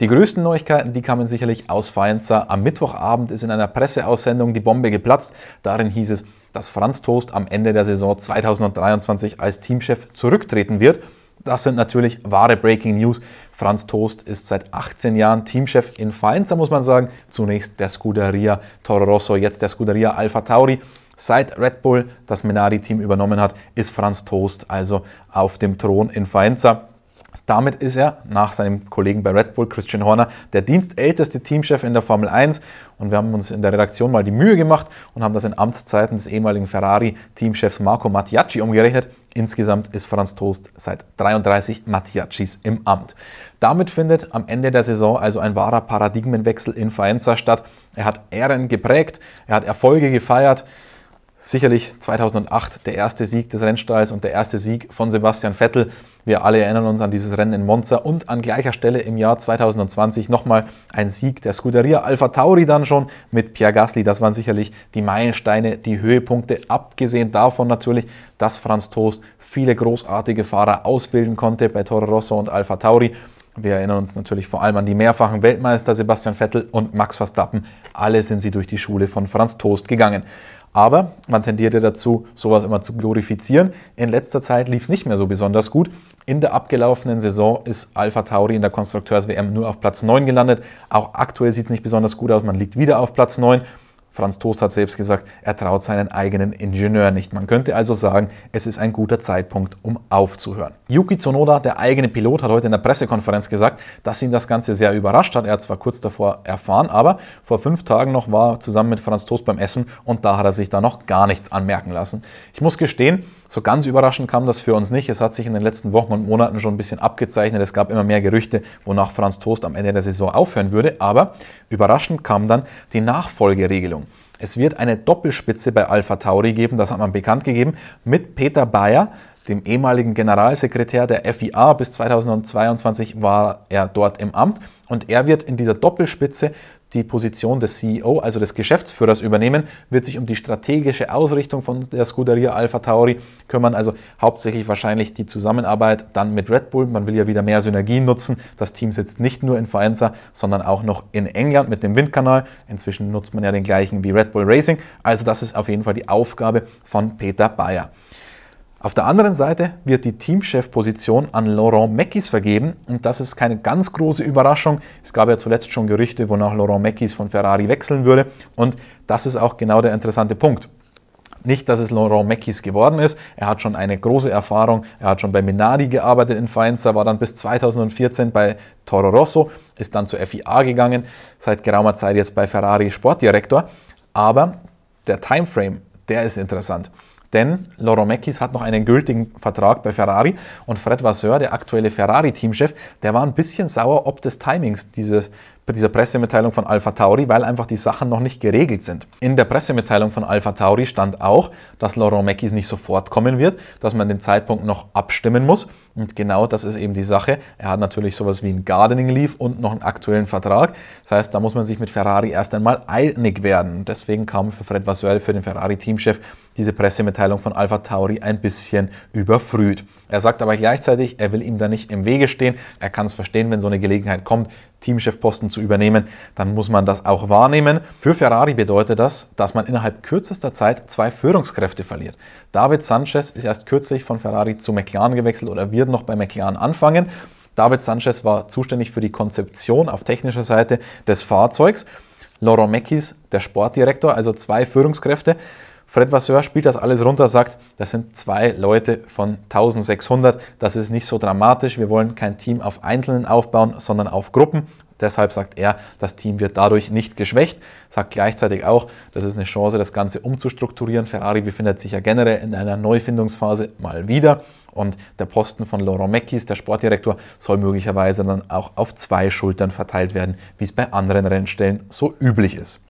Die größten Neuigkeiten, die kamen sicherlich aus Faenza. Am Mittwochabend ist in einer Presseaussendung die Bombe geplatzt. Darin hieß es, dass Franz Toast am Ende der Saison 2023 als Teamchef zurücktreten wird. Das sind natürlich wahre Breaking News. Franz Toast ist seit 18 Jahren Teamchef in Faenza, muss man sagen. Zunächst der Scuderia Toro Rosso, jetzt der Scuderia Alpha Tauri. Seit Red Bull das Minardi-Team übernommen hat, ist Franz Toast also auf dem Thron in Faenza. Damit ist er nach seinem Kollegen bei Red Bull, Christian Horner, der dienstälteste Teamchef in der Formel 1. Und wir haben uns in der Redaktion mal die Mühe gemacht und haben das in Amtszeiten des ehemaligen Ferrari-Teamchefs Marco Mattiacci umgerechnet. Insgesamt ist Franz Toast seit 33 Mattiaccis im Amt. Damit findet am Ende der Saison also ein wahrer Paradigmenwechsel in Faenza statt. Er hat Ehren geprägt, er hat Erfolge gefeiert. Sicherlich 2008 der erste Sieg des Rennstalls und der erste Sieg von Sebastian Vettel. Wir alle erinnern uns an dieses Rennen in Monza und an gleicher Stelle im Jahr 2020 nochmal ein Sieg der Scuderia Alpha Tauri dann schon mit Pierre Gasly. Das waren sicherlich die Meilensteine, die Höhepunkte. Abgesehen davon natürlich, dass Franz Toast viele großartige Fahrer ausbilden konnte bei Toro Rosso und Alpha Tauri. Wir erinnern uns natürlich vor allem an die mehrfachen Weltmeister Sebastian Vettel und Max Verstappen. Alle sind sie durch die Schule von Franz Toast gegangen. Aber man tendierte dazu, sowas immer zu glorifizieren. In letzter Zeit lief es nicht mehr so besonders gut. In der abgelaufenen Saison ist Alpha Tauri in der Konstrukteurs-WM nur auf Platz 9 gelandet. Auch aktuell sieht es nicht besonders gut aus. Man liegt wieder auf Platz 9. Franz Toast hat selbst gesagt, er traut seinen eigenen Ingenieur nicht. Man könnte also sagen, es ist ein guter Zeitpunkt, um aufzuhören. Yuki Tsunoda, der eigene Pilot, hat heute in der Pressekonferenz gesagt, dass ihn das Ganze sehr überrascht hat. Er hat zwar kurz davor erfahren, aber vor fünf Tagen noch war er zusammen mit Franz Toast beim Essen und da hat er sich da noch gar nichts anmerken lassen. Ich muss gestehen, so ganz überraschend kam das für uns nicht. Es hat sich in den letzten Wochen und Monaten schon ein bisschen abgezeichnet. Es gab immer mehr Gerüchte, wonach Franz Toast am Ende der Saison aufhören würde. Aber überraschend kam dann die Nachfolgeregelung. Es wird eine Doppelspitze bei Alpha Tauri geben, das hat man bekannt gegeben, mit Peter Bayer, dem ehemaligen Generalsekretär der FIA. Bis 2022 war er dort im Amt und er wird in dieser Doppelspitze die Position des CEO, also des Geschäftsführers, übernehmen, wird sich um die strategische Ausrichtung von der Scuderia Alpha Tauri kümmern, also hauptsächlich wahrscheinlich die Zusammenarbeit dann mit Red Bull. Man will ja wieder mehr Synergien nutzen. Das Team sitzt nicht nur in Faenza, sondern auch noch in England mit dem Windkanal. Inzwischen nutzt man ja den gleichen wie Red Bull Racing. Also das ist auf jeden Fall die Aufgabe von Peter Bayer. Auf der anderen Seite wird die Teamchef-Position an Laurent Meckis vergeben und das ist keine ganz große Überraschung. Es gab ja zuletzt schon Gerüchte, wonach Laurent Meckis von Ferrari wechseln würde und das ist auch genau der interessante Punkt. Nicht, dass es Laurent Meckis geworden ist. Er hat schon eine große Erfahrung. Er hat schon bei Minardi gearbeitet in Faenza, war dann bis 2014 bei Toro Rosso, ist dann zur FIA gegangen, seit geraumer Zeit jetzt bei Ferrari Sportdirektor. Aber der Timeframe, der ist interessant. Denn Loro Meckis hat noch einen gültigen Vertrag bei Ferrari und Fred Vasseur, der aktuelle Ferrari-Teamchef, der war ein bisschen sauer ob des Timings dieses, dieser Pressemitteilung von Alpha Tauri, weil einfach die Sachen noch nicht geregelt sind. In der Pressemitteilung von Alpha Tauri stand auch, dass Laurent Meckis nicht sofort kommen wird, dass man den Zeitpunkt noch abstimmen muss. Und genau das ist eben die Sache. Er hat natürlich sowas wie ein Gardening Leave und noch einen aktuellen Vertrag. Das heißt, da muss man sich mit Ferrari erst einmal einig werden. Deswegen kam für Fred Vasseur, für den Ferrari-Teamchef, diese Pressemitteilung von Alpha Tauri ein bisschen überfrüht. Er sagt aber gleichzeitig, er will ihm da nicht im Wege stehen. Er kann es verstehen, wenn so eine Gelegenheit kommt, Teamchefposten zu übernehmen, dann muss man das auch wahrnehmen. Für Ferrari bedeutet das, dass man innerhalb kürzester Zeit zwei Führungskräfte verliert. David Sanchez ist erst kürzlich von Ferrari zu McLaren gewechselt oder wird noch bei McLaren anfangen. David Sanchez war zuständig für die Konzeption auf technischer Seite des Fahrzeugs. Laurent Meckis, der Sportdirektor, also zwei Führungskräfte. Fred Vasseur spielt das alles runter, sagt, das sind zwei Leute von 1600, das ist nicht so dramatisch, wir wollen kein Team auf Einzelnen aufbauen, sondern auf Gruppen. Deshalb sagt er, das Team wird dadurch nicht geschwächt, sagt gleichzeitig auch, das ist eine Chance, das Ganze umzustrukturieren. Ferrari befindet sich ja generell in einer Neufindungsphase mal wieder und der Posten von Laurent Meckis, der Sportdirektor, soll möglicherweise dann auch auf zwei Schultern verteilt werden, wie es bei anderen Rennstellen so üblich ist.